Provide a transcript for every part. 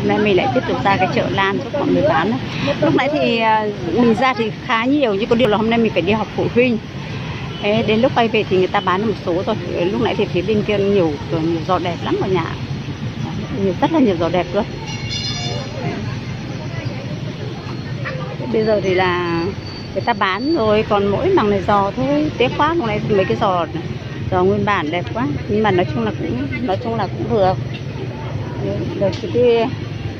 hôm nay mình lại tiếp tục ra cái chợ lan giúp mọi người bán lúc nãy thì à, mình ra thì khá nhiều, nhưng có điều là hôm nay mình phải đi học phụ huynh. Thế đến lúc quay về thì người ta bán một số rồi lúc nãy thì phía bên kia nhiều nhiều giò đẹp lắm ở nhà. Nhiều, rất là nhiều giò đẹp luôn. Bây giờ thì là người ta bán rồi, còn mỗi bằng này giò thôi. Tế quá lúc nãy mấy cái giò giò nguyên bản đẹp quá. Nhưng mà nói chung là cũng, nói chung là cũng vừa. Được cái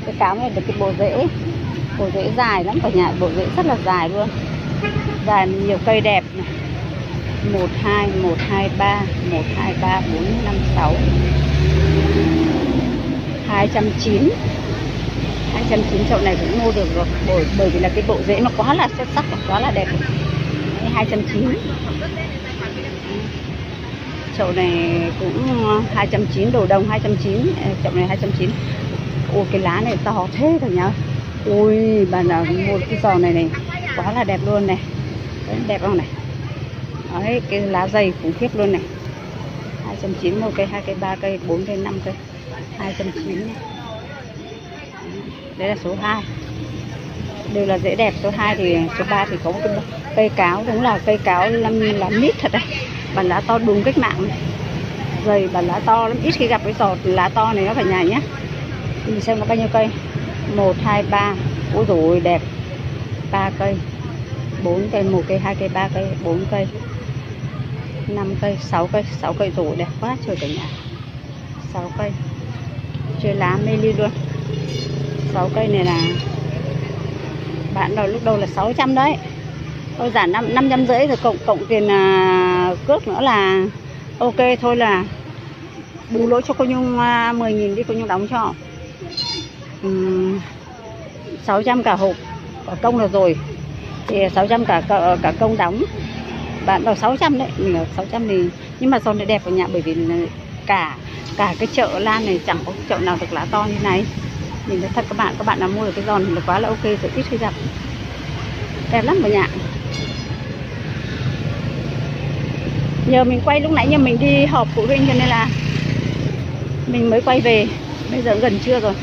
cái, cáo này được cái bộ rễ. Bộ rễ dài lắm cả nhà bộ rễ rất là dài luôn. Dài nhiều cây đẹp này. Một hai một hai ba một hai ba bốn năm sáu. Hai trăm chín. Hai trăm chín chậu này cũng mua được rồi bởi bởi vì là cái bộ rễ nó quá là xuất sắc và quá là đẹp hai trăm chín. Chậu này cũng ờ, 290 đồ đồng 290 ờ, chậu này 290 ôi cái lá này to thế cả nhá. Ui bạn nào mua cái giò này này quá là đẹp luôn này. Đấy, đẹp không này? Đấy, cái lá dày khủng khiếp luôn này. 290 một cây hai cây ba cây bốn cây năm cây. 290 này. đấy là số 2 đều là dễ đẹp. Số 2 thì số 3 thì có một cái cây cáo đúng là cây cáo năm là mít thật đấy. Bản lá to đúng cách mạng này. Dày bản lá to lắm. Ít khi gặp cái giò lá to này nó phải nhà nhé mình xem có bao nhiêu cây? Một hai ba. Ôi rồi đẹp. Ba cây. Bốn cây một cây hai cây ba cây bốn cây. Năm cây sáu cây. Sáu cây rồi đẹp quá trời cả nhà. Sáu cây. Chơi lá mê ly luôn. Sáu cây này là bạn đầu lúc đầu là 600 đấy. Thôi giảm năm năm trăm rưỡi rồi cộng cộng tiền à, cước nữa là ok thôi là bù lỗ cho cô nhung à, 10 nghìn đi cô nhung đóng cho. 600 cả hộp cả công được rồi. Thì 600 cả cả, cả công đóng. Bạn đầu 600 đấy. Mình bảo 600 thì nhưng mà son này đẹp ở nhà bởi vì cả cả cái chợ lan này chẳng có chợ nào được lá to như này. Nhìn thấy thật các bạn các bạn nào mua được cái giòn thì là quá là ok rồi ít khi gặp. Đẹp lắm ở nhà. Nhờ mình quay lúc nãy nhưng mình đi họp phụ huynh cho nên là mình mới quay về. Bây giờ gần trưa rồi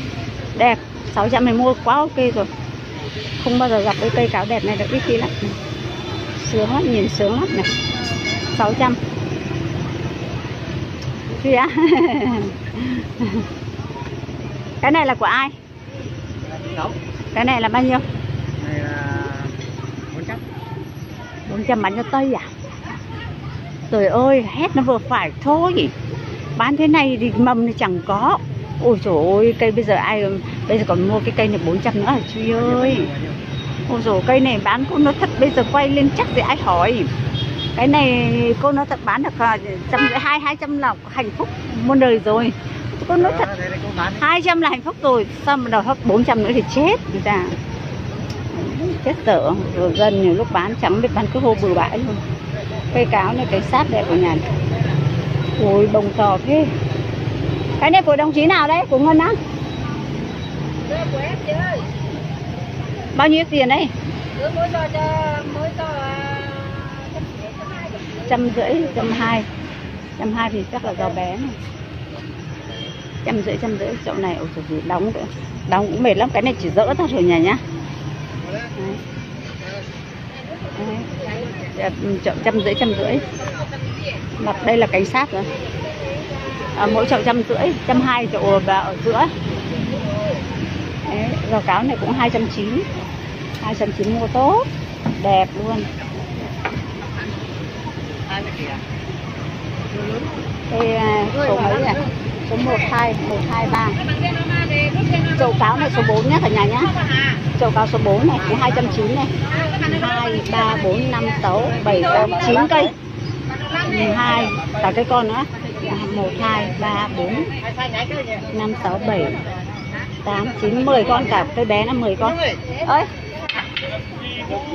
đẹp. 600 mình mua quá ok rồi. Không bao giờ gặp cái cây cáo đẹp này được ít khi lắm. Sướng lắm nhìn sướng lắm này. 600 Chị á Cái này là của ai? Cái này là bao nhiêu? Này là 400 400 bán cho Tây à? Trời ơi, hết nó vừa phải thôi. Bán thế này thì mầm thì chẳng có Ôi trời ơi, cây bây giờ ai Bây giờ còn mua cái cây này 400 nữa hả Truy ơi? Ôi dồi cây này bán cô nói thật Bây giờ quay lên chắc thì ai hỏi? Cái này cô nói thật bán được trăm hai hai trăm là hạnh phúc muôn đời rồi. Cô nói thật 200 là hạnh phúc rồi Sao mà đòi hết 400 nữa thì chết người ta. Chết dở Rồi dân nhiều lúc bán chẳng biết bán cái hô bừa bãi luôn. Cây cáo này cái sát đẹp của nhà. Ôi bông to thế Cái này của đồng chí nào đấy? Của Ngân á? của em chị ơi Bao nhiêu tiền đấy? Cho cho trăm rưỡi trăm hai trăm hai thì chắc là do bé này trăm rưỡi trăm rưỡi chậu này ôi trời đóng đóng cũng mệt lắm cái này chỉ dỡ thôi nhà nhá Đấy. Đấy. chậu trăm rưỡi trăm rưỡi mặt đây là cánh sát rồi à, mỗi chậu trăm rưỡi trăm hai chậu và ở giữa. Đấy, rau cáo này cũng hai trăm chín. Hai trăm chín mua tốt đẹp luôn. Đây à, số mấy nhỉ? số 12 123 chậu cáo này số 4 nhé cả nhà nhé. chậu cáo số 4 này cũng 290 này. 2 3 4 5 6 7 8 9 cây. Ừ, hai cả cây con nữa. 1 2 3 4 5 6 7 8 9 10 con cả. Cây bé là 10 con. Ơi.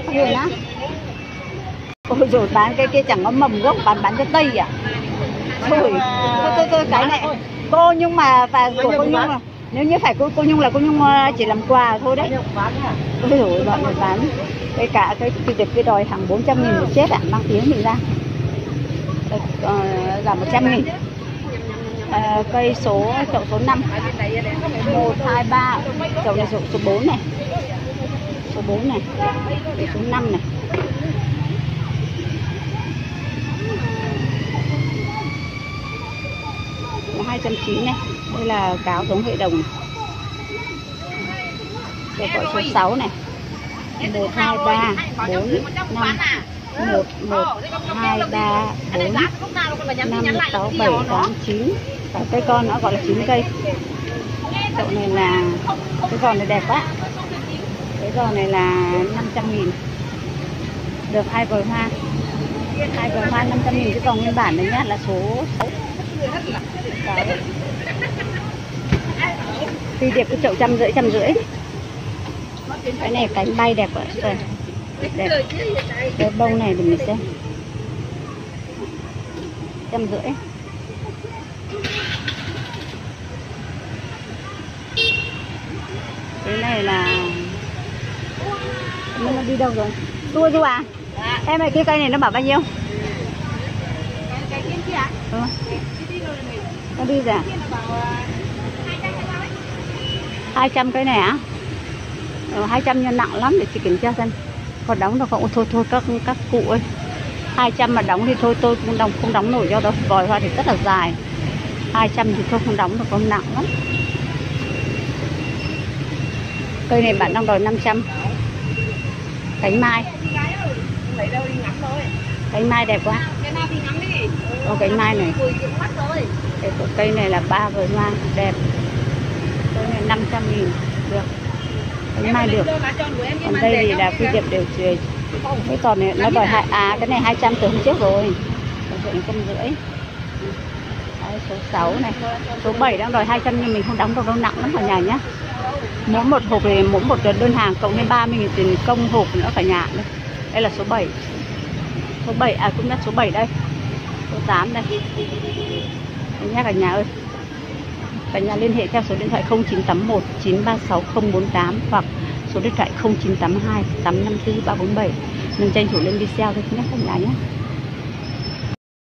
Gì nữa ôi rồi bán cái kia chẳng có mầm gốc bán bán cho tây à? Thôi thôi thôi, thôi cái này. cô nhưng mà và của cô nhung mà nếu như phải cô cô nhung là cô nhung ờ, chỉ làm quà thôi đấy. Ôi rồi bọn người bán. Cái cả cái cái được cái đòi hàng 400 nghìn một chết à? Mang tiếng mình ra. Uh, là 100 nghìn à, cây số chậu số 5 1 2 3 chậu này chậu số 4 này. Số 4 này. Chậu số 5 này. Hai trăm chín này. Đây là cáo giống hệ đồng này. Rồi gọi số 6 này. 1 2 3 4 5 1 1 2 3 4 5 6 7 8 9 và cây con nó gọi là chín cây. Chậu này là, Cái giò này đẹp quá. Cái giò này là 500 nghìn. Được hai vòi hoa. Hai vòi hoa 500 nghìn. Cái giò nguyên bản này nhá, là số 6 Đấy. Phi điệp cái chậu trăm rưỡi trăm rưỡi. Cái này cánh bay đẹp quá. Rồi. Đẹp. Cái bông này thì mình xem. Trăm rưỡi. Cái này là nó đi đâu rồi? Tua du à? Em này cái cây này nó bảo bao nhiêu? Ừ. nó đi rồi à hai trăm cái này á? Ờ, hai trăm nhân nặng lắm để chị kiểm tra xem. Còn đóng đâu không? Thôi thôi các các cụ ơi. 200 mà đóng thì thôi tôi cũng đóng không đóng nổi do đó. Vòi hoa thì rất là dài. 200 thì tôi không đóng được con nặng lắm cây này bạn đang đòi 500 cánh mai. Cánh mai đẹp quá. Có cánh mai này. Cái cây này là ba vòi hoa, đẹp. Cây này 500 nghìn, được. Cánh mai được. Còn đây thì là phi điệp đều truyền cái còn này, nó đòi hai à cái này 200 từ hôm trước rồi. Còn chuyện trăm rưỡi. Đấy, số 6 này. Số 7 đang đòi 200 nhưng mình không đóng được đâu nặng lắm cả nhà nhé mỗi một hộp thì mỗi một đơn hàng cộng lên 30 000 tiền công hộp nữa cả nhà đây đây là số 7 số 7 à cũng là số 7 đây. Số 8 đây. Đấy nhá cả nhà ơi. Cả nhà liên hệ theo số điện thoại 0981 936 048 hoặc số điện thoại 0982 854 347 mình tranh thủ lên video thôi nhé cả nhà nhé